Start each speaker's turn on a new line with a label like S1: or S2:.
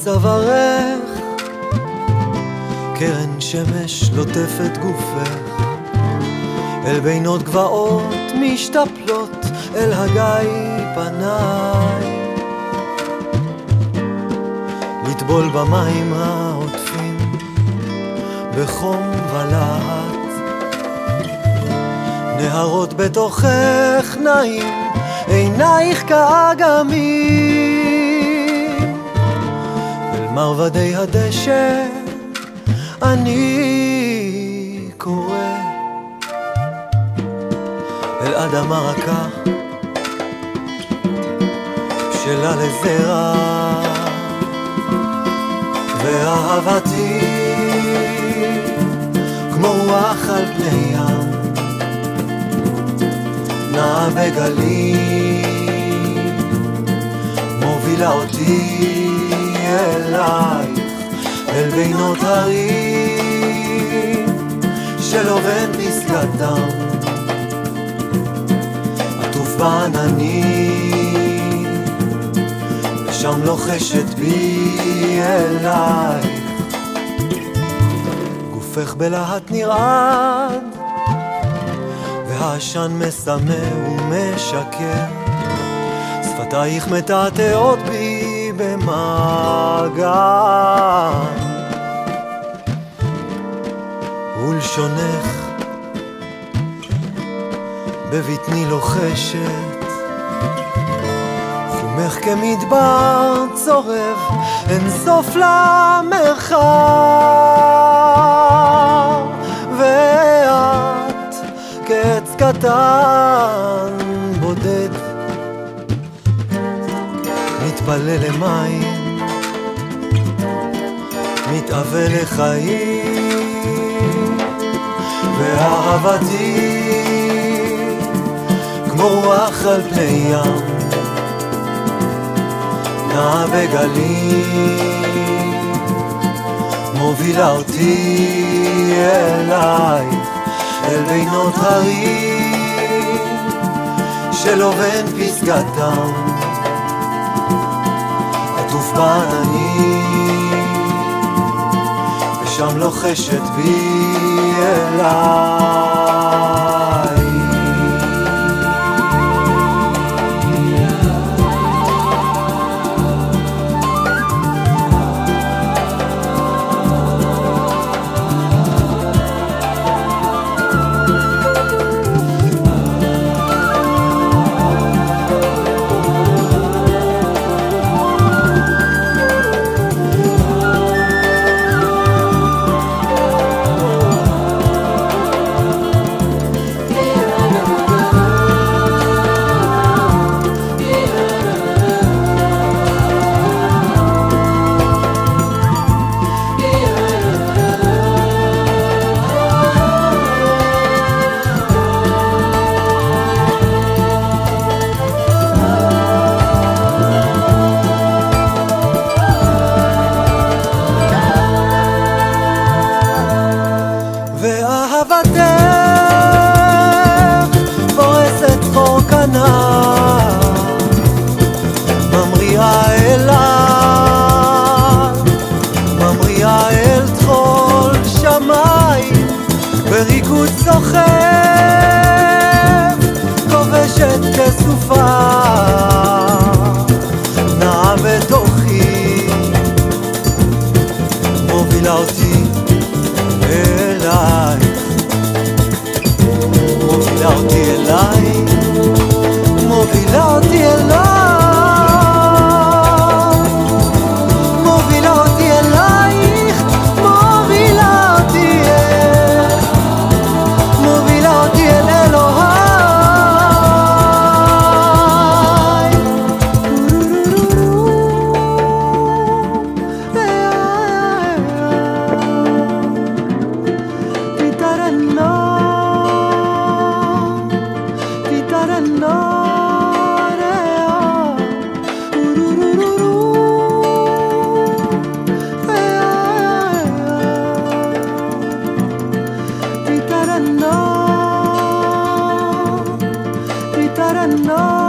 S1: ירח לצווארך, קרן שמש לוטפת גופך, אל בינות גבעות משתפלות, אל הגיא פניי. לטבול במים העוטפים, בחום ולהט. נהרות בתוכך נעים, עינייך כאגמים. מרבדי הדשא אני קורא, אל אדמה רכה, בשלה לזרע. ואהבתי כמו רוח על פני ים נעה בגלים מובילה אותי אלייך אל בינות הרים שלא בין פסגתם עטוף בעננים ושם לוחשת בי אלייך. גופך בלהט נרעד והעשן מסמא ומשקר. שפתייך מתעתעות בי במגע ולשונך בבטני לוחשת חומך כמדבר צורב, אין סוף למרחב. ואת כעץ קטן בודד, מתפלל למים, מתאווה לחיים, ואהבתי כמו רוח על פני ים. נעה בגלים, מובילה אותי אלייך, אל בינות הרים, שלא בין פסגתם, עטוף בעננים, ושם לוחשת בי אליי. בריקוד סוחב, כובשת כסופה, נעה בתוכי, מובילה אותי אליי, מובילה אותי אליי, מובילה אותי but I know